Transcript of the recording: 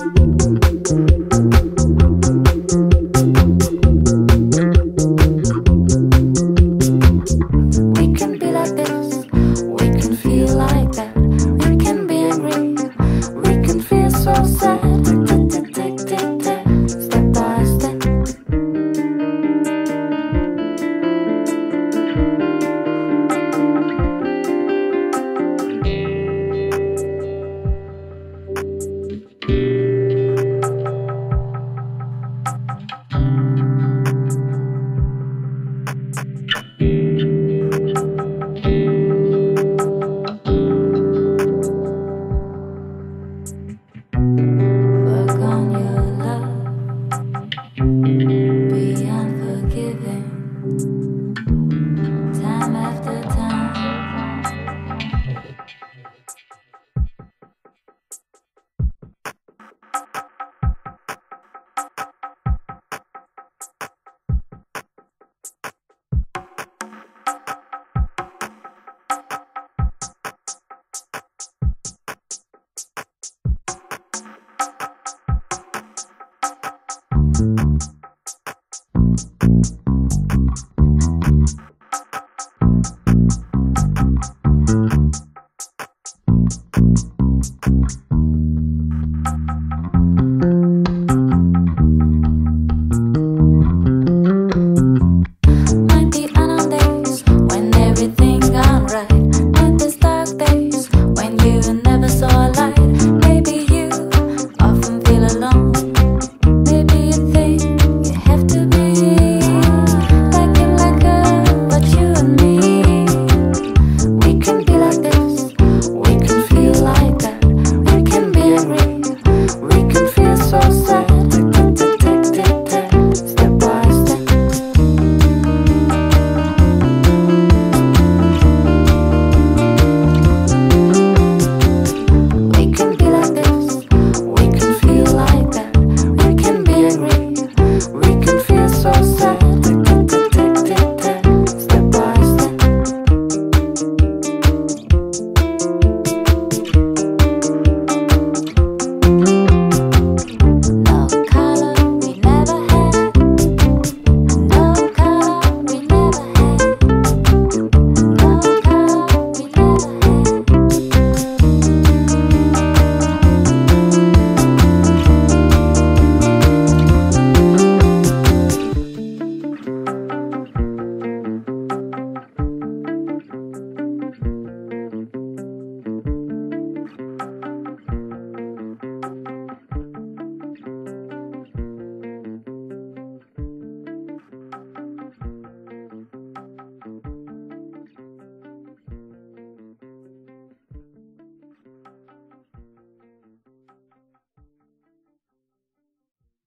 you Thank you.